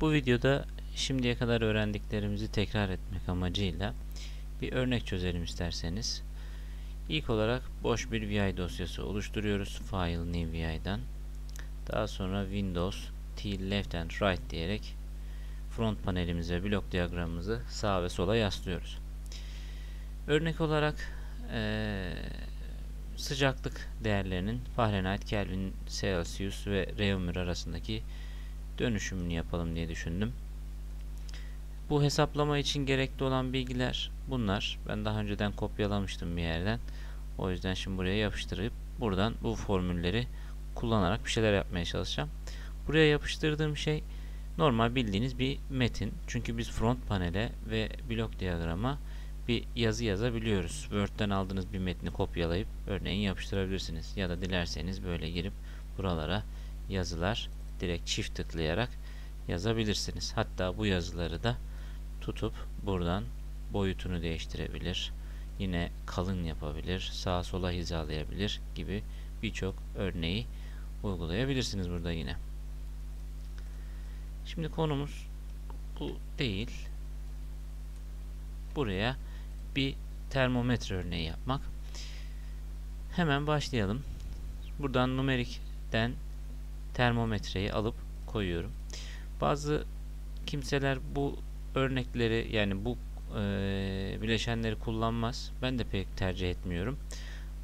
Bu videoda şimdiye kadar öğrendiklerimizi tekrar etmek amacıyla bir örnek çözelim isterseniz. İlk olarak boş bir VI dosyası oluşturuyoruz. File new VI'den. Daha sonra Windows T left and right diyerek front panelimize blok diyagramımızı sağa ve sola yaslıyoruz. Örnek olarak ee, sıcaklık değerlerinin Fahrenheit, Kelvin, Celsius ve Reaumur arasındaki dönüşümünü yapalım diye düşündüm. Bu hesaplama için gerekli olan bilgiler bunlar. Ben daha önceden kopyalamıştım bir yerden. O yüzden şimdi buraya yapıştırıp buradan bu formülleri kullanarak bir şeyler yapmaya çalışacağım. Buraya yapıştırdığım şey normal bildiğiniz bir metin. Çünkü biz front panele ve blok diyagrama bir yazı yazabiliyoruz. Word'den aldığınız bir metni kopyalayıp örneğin yapıştırabilirsiniz. Ya da dilerseniz böyle girip buralara yazılar direkt çift tıklayarak yazabilirsiniz. Hatta bu yazıları da tutup buradan boyutunu değiştirebilir. Yine kalın yapabilir, sağa sola hizalayabilir gibi birçok örneği uygulayabilirsiniz burada yine. Şimdi konumuz bu değil. Buraya bir termometre örneği yapmak. Hemen başlayalım. Buradan numerikten termometreyi alıp koyuyorum. Bazı kimseler bu örnekleri yani bu e, bileşenleri kullanmaz. Ben de pek tercih etmiyorum.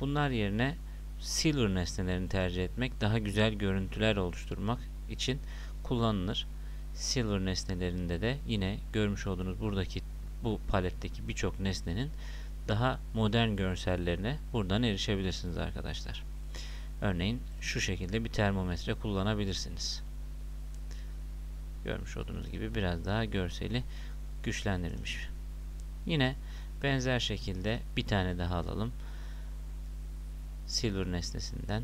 Bunlar yerine silver nesnelerini tercih etmek daha güzel görüntüler oluşturmak için kullanılır. Silver nesnelerinde de yine görmüş olduğunuz buradaki bu paletteki birçok nesnenin daha modern görsellerine buradan erişebilirsiniz arkadaşlar. Örneğin şu şekilde bir termometre kullanabilirsiniz. Görmüş olduğunuz gibi biraz daha görseli güçlendirilmiş. Yine benzer şekilde bir tane daha alalım. Silver nesnesinden.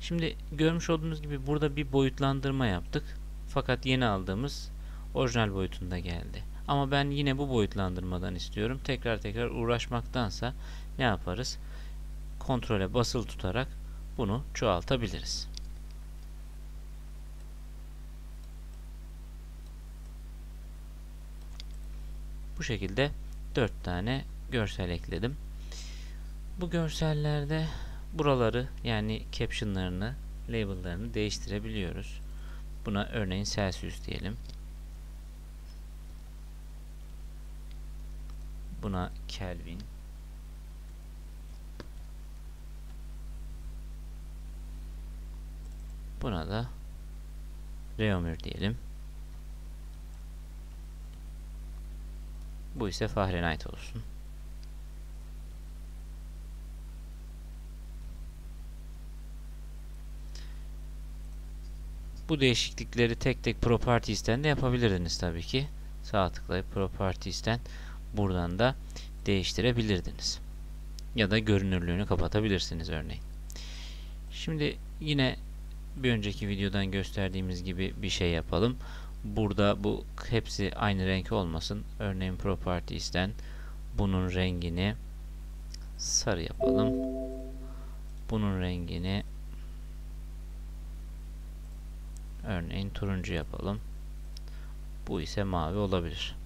Şimdi görmüş olduğunuz gibi burada bir boyutlandırma yaptık. Fakat yeni aldığımız orijinal boyutunda geldi. Ama ben yine bu boyutlandırmadan istiyorum. Tekrar tekrar uğraşmaktansa ne yaparız? Kontrole basılı tutarak bunu çoğaltabiliriz. Bu şekilde 4 tane görsel ekledim. Bu görsellerde buraları yani captionlarını, label'larını değiştirebiliyoruz. Buna örneğin Celsius diyelim. Buna Kelvin. Buna da Reaumur diyelim. Bu ise Fahrenheit olsun. Bu değişiklikleri tek tek Properties'ten de yapabilirdiniz tabii ki. Sağ tıklayıp Properties'ten buradan da değiştirebilirdiniz. Ya da görünürlüğünü kapatabilirsiniz örneğin. Şimdi yine bir önceki videodan gösterdiğimiz gibi bir şey yapalım. Burada bu hepsi aynı renk olmasın. Örneğin Properties'ten bunun rengini sarı yapalım. Bunun rengini örneğin turuncu yapalım. Bu ise mavi olabilir.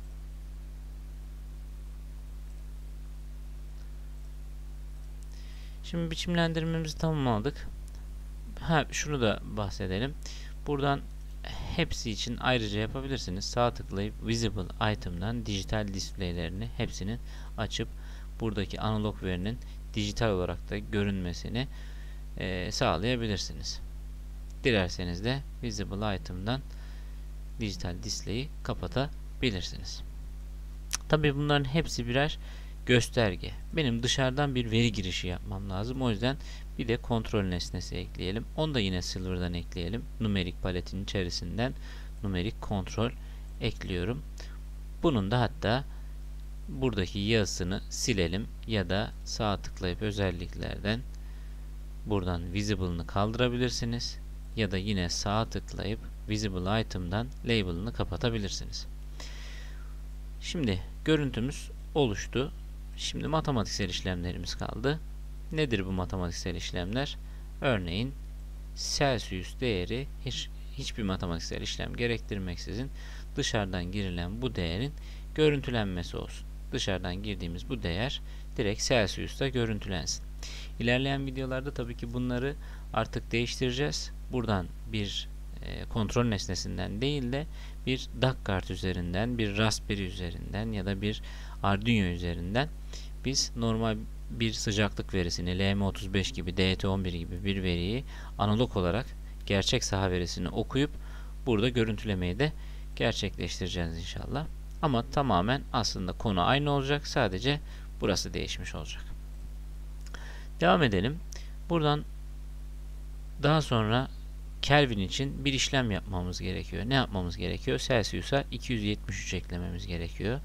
Şimdi biçimlendirmemizi tamamladık. Ha şunu da bahsedelim. Buradan hepsi için ayrıca yapabilirsiniz. Sağ tıklayıp Visible Item'dan dijital displaylerini hepsini açıp buradaki analog verinin dijital olarak da görünmesini e, sağlayabilirsiniz. Dilerseniz de Visible Item'dan dijital display'i kapatabilirsiniz. Tabii bunların hepsi birer gösterge. Benim dışarıdan bir veri girişi yapmam lazım. O yüzden bir de kontrol nesnesi ekleyelim. Onu da yine Silver'dan ekleyelim. Numerik paletin içerisinden numerik kontrol ekliyorum. Bunun da hatta buradaki yazısını silelim ya da sağ tıklayıp özelliklerden buradan visible'ını kaldırabilirsiniz ya da yine sağ tıklayıp visible item'dan label'ını kapatabilirsiniz. Şimdi görüntümüz oluştu. Şimdi matematiksel işlemlerimiz kaldı. Nedir bu matematiksel işlemler? Örneğin Celsius değeri hiçbir matematiksel işlem gerektirmeksizin dışarıdan girilen bu değerin görüntülenmesi olsun. Dışarıdan girdiğimiz bu değer direkt Celsius'ta görüntülensin. İlerleyen videolarda tabii ki bunları artık değiştireceğiz. Buradan bir e, kontrol nesnesinden değil de bir DAC kart üzerinden, bir Raspberry üzerinden ya da bir Arduino üzerinden biz normal bir sıcaklık verisini LM35 gibi DT11 gibi bir veriyi analog olarak gerçek saha verisini okuyup burada görüntülemeyi de gerçekleştireceğiz inşallah. Ama tamamen aslında konu aynı olacak. Sadece burası değişmiş olacak. Devam edelim. Buradan daha sonra Kelvin için bir işlem yapmamız gerekiyor. Ne yapmamız gerekiyor? Celsius'a 273 eklememiz gerekiyor.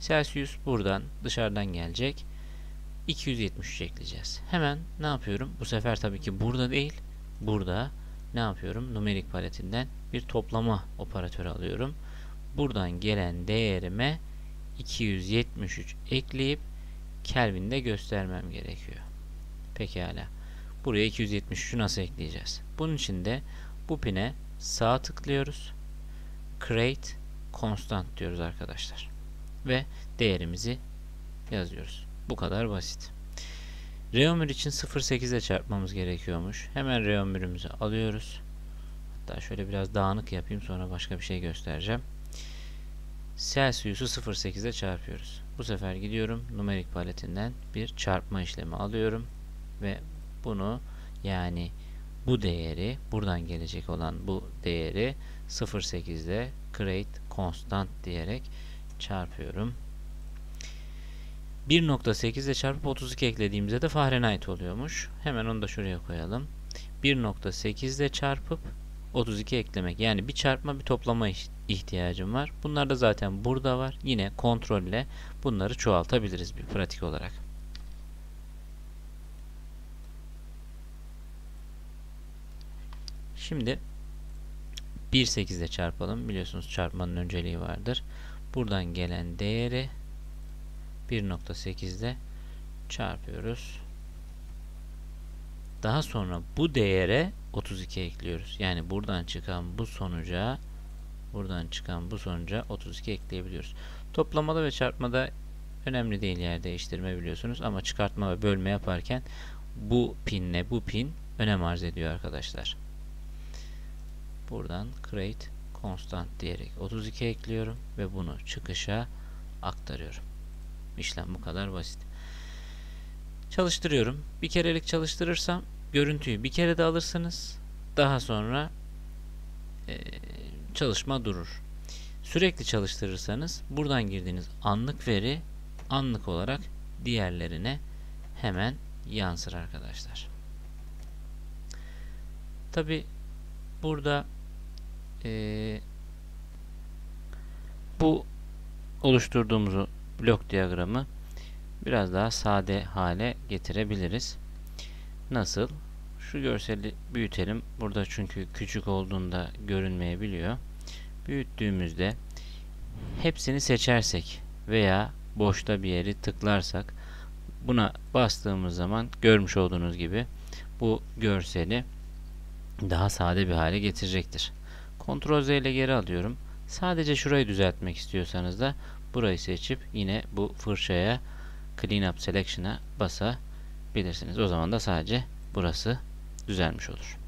Celsius buradan dışarıdan gelecek. 273 ekleyeceğiz. Hemen ne yapıyorum? Bu sefer tabii ki burada değil. Burada ne yapıyorum? Numerik paletinden bir toplama operatörü alıyorum. Buradan gelen değerime 273 ekleyip Kelvin'de göstermem gerekiyor. Pekala. Buraya 273'ü nasıl ekleyeceğiz? Bunun için de bu pine sağ tıklıyoruz. Create Constant diyoruz arkadaşlar. Ve değerimizi yazıyoruz. Bu kadar basit. Reomür için 0.8'e çarpmamız gerekiyormuş. Hemen reomürümüzü alıyoruz. Hatta şöyle biraz dağınık yapayım sonra başka bir şey göstereceğim. Celsius'u 0.8'e çarpıyoruz. Bu sefer gidiyorum numerik paletinden bir çarpma işlemi alıyorum ve bunu yani bu değeri buradan gelecek olan bu değeri 0.8'de create constant diyerek çarpıyorum. 1.8 ile çarpıp 32 eklediğimizde de Fahrenheit oluyormuş. Hemen onu da şuraya koyalım. 1.8 ile çarpıp 32 eklemek. Yani bir çarpma bir toplama ihtiyacım var. Bunlar da zaten burada var. Yine kontrolle bunları çoğaltabiliriz bir pratik olarak. Şimdi 1.8 ile çarpalım. Biliyorsunuz çarpmanın önceliği vardır. Buradan gelen değeri 1.8 ile çarpıyoruz. Daha sonra bu değere 32 ekliyoruz. Yani buradan çıkan bu sonuca buradan çıkan bu sonuca 32 ekleyebiliyoruz. Toplamada ve çarpmada önemli değil yer değiştirme biliyorsunuz ama çıkartma ve bölme yaparken bu pinle bu pin önem arz ediyor arkadaşlar. Buradan create constant diyerek 32 ekliyorum ve bunu çıkışa aktarıyorum. İşlem bu kadar basit. Çalıştırıyorum. Bir kerelik çalıştırırsam görüntüyü bir kere de alırsınız. Daha sonra e, çalışma durur. Sürekli çalıştırırsanız buradan girdiğiniz anlık veri anlık olarak diğerlerine hemen yansır arkadaşlar. Tabi burada e, bu oluşturduğumuz blok diyagramı biraz daha sade hale getirebiliriz. Nasıl? Şu görseli büyütelim. Burada çünkü küçük olduğunda görünmeyebiliyor. Büyüttüğümüzde hepsini seçersek veya boşta bir yeri tıklarsak buna bastığımız zaman görmüş olduğunuz gibi bu görseli daha sade bir hale getirecektir. Ctrl Z ile geri alıyorum. Sadece şurayı düzeltmek istiyorsanız da burayı seçip yine bu fırçaya Clean Up Selection'a basabilirsiniz. O zaman da sadece burası düzelmiş olur.